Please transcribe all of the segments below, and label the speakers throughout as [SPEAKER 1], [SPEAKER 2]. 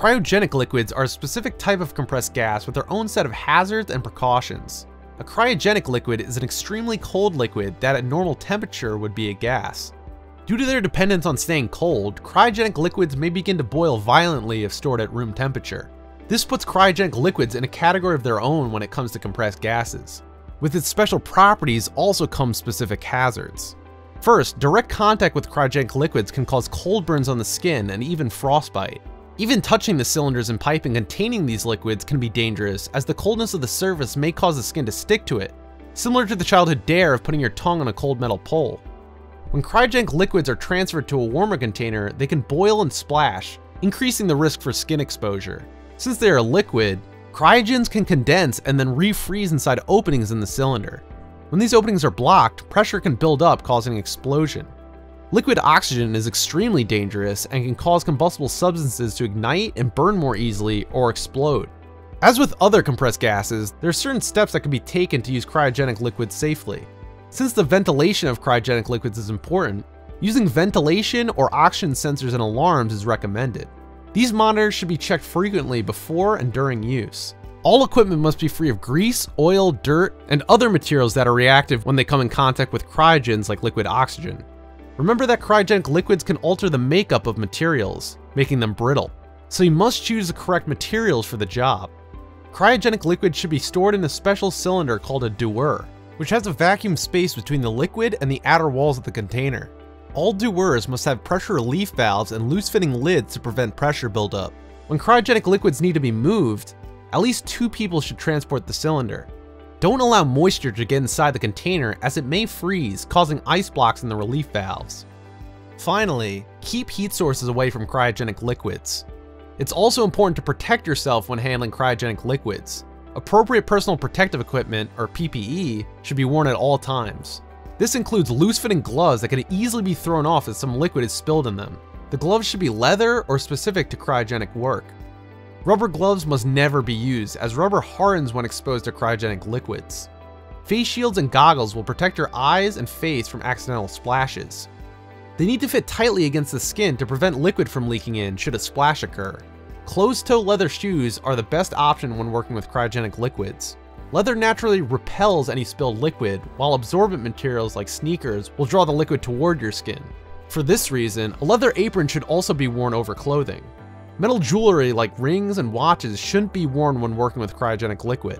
[SPEAKER 1] Cryogenic liquids are a specific type of compressed gas with their own set of hazards and precautions. A cryogenic liquid is an extremely cold liquid that at normal temperature would be a gas. Due to their dependence on staying cold, cryogenic liquids may begin to boil violently if stored at room temperature. This puts cryogenic liquids in a category of their own when it comes to compressed gases. With its special properties also come specific hazards. First, direct contact with cryogenic liquids can cause cold burns on the skin and even frostbite. Even touching the cylinders and piping containing these liquids can be dangerous as the coldness of the surface may cause the skin to stick to it, similar to the childhood dare of putting your tongue on a cold metal pole. When cryogenic liquids are transferred to a warmer container, they can boil and splash, increasing the risk for skin exposure. Since they are a liquid, cryogens can condense and then refreeze inside openings in the cylinder. When these openings are blocked, pressure can build up causing an explosion. Liquid oxygen is extremely dangerous and can cause combustible substances to ignite and burn more easily or explode. As with other compressed gases, there are certain steps that can be taken to use cryogenic liquids safely. Since the ventilation of cryogenic liquids is important, using ventilation or oxygen sensors and alarms is recommended. These monitors should be checked frequently before and during use. All equipment must be free of grease, oil, dirt, and other materials that are reactive when they come in contact with cryogens like liquid oxygen. Remember that cryogenic liquids can alter the makeup of materials, making them brittle. So you must choose the correct materials for the job. Cryogenic liquid should be stored in a special cylinder called a dewar, which has a vacuum space between the liquid and the outer walls of the container. All dewars must have pressure relief valves and loose-fitting lids to prevent pressure buildup. When cryogenic liquids need to be moved, at least two people should transport the cylinder, don't allow moisture to get inside the container as it may freeze, causing ice blocks in the relief valves. Finally, keep heat sources away from cryogenic liquids. It's also important to protect yourself when handling cryogenic liquids. Appropriate personal protective equipment, or PPE, should be worn at all times. This includes loose-fitting gloves that can easily be thrown off if some liquid is spilled in them. The gloves should be leather or specific to cryogenic work. Rubber gloves must never be used, as rubber hardens when exposed to cryogenic liquids. Face shields and goggles will protect your eyes and face from accidental splashes. They need to fit tightly against the skin to prevent liquid from leaking in should a splash occur. Closed-toe leather shoes are the best option when working with cryogenic liquids. Leather naturally repels any spilled liquid, while absorbent materials like sneakers will draw the liquid toward your skin. For this reason, a leather apron should also be worn over clothing. Metal jewelry like rings and watches shouldn't be worn when working with cryogenic liquid.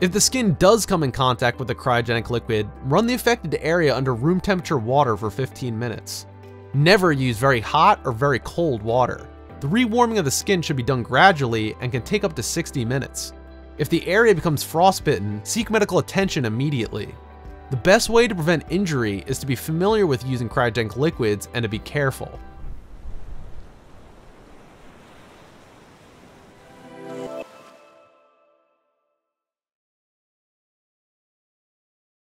[SPEAKER 1] If the skin does come in contact with the cryogenic liquid, run the affected area under room temperature water for 15 minutes. Never use very hot or very cold water. The rewarming of the skin should be done gradually and can take up to 60 minutes. If the area becomes frostbitten, seek medical attention immediately. The best way to prevent injury is to be familiar with using cryogenic liquids and to be careful.